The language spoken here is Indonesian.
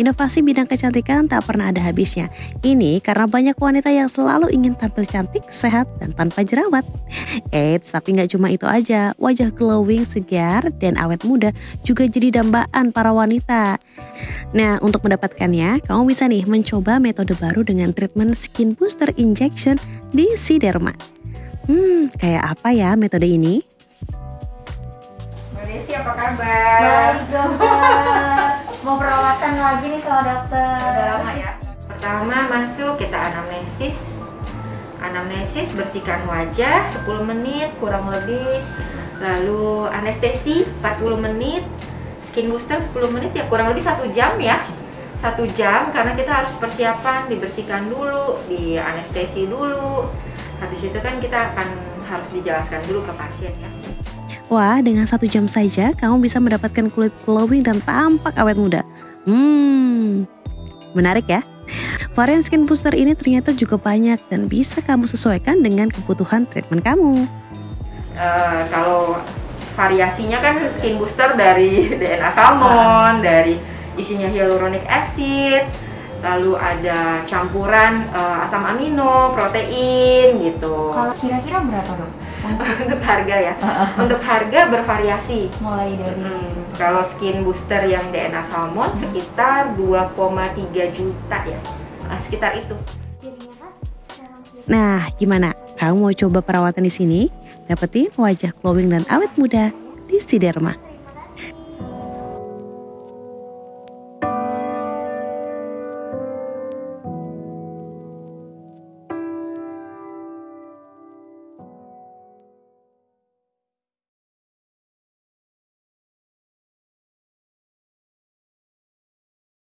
Inovasi bidang kecantikan tak pernah ada habisnya. Ini karena banyak wanita yang selalu ingin tampil cantik, sehat, dan tanpa jerawat. Eits, tapi nggak cuma itu aja. Wajah glowing, segar, dan awet muda juga jadi dambaan para wanita. Nah, untuk mendapatkannya, kamu bisa nih mencoba metode baru dengan treatment skin booster injection di Siderma. Hmm, kayak apa ya metode ini? Mbak Desi apa kabar? Baik lagi nih sama dokter. Udah lama ya. Pertama masuk kita anamnesis. Anamnesis bersihkan wajah 10 menit kurang lebih. Lalu anestesi 40 menit. Skin booster 10 menit ya kurang lebih satu jam ya. Satu jam karena kita harus persiapan dibersihkan dulu, di anestesi dulu. Habis itu kan kita akan harus dijelaskan dulu ke pasien ya. Wah, dengan satu jam saja kamu bisa mendapatkan kulit glowing dan tampak awet muda. Hmm, menarik ya. Varian skin booster ini ternyata juga banyak dan bisa kamu sesuaikan dengan kebutuhan treatment kamu. Eh, kalau variasinya kan skin booster dari DNA salmon, dari isinya hyaluronic acid, lalu ada campuran eh, asam amino, protein gitu. Kalau kira-kira berapa dok? Untuk harga ya, untuk harga bervariasi. Mulai dari Hmm, kalau skin booster yang DNA salmon sekitar 2,3 juta ya, Nah, sekitar itu. Nah, gimana? Kamu mau coba perawatan di sini? Dapetin wajah glowing dan awet muda di Siderma.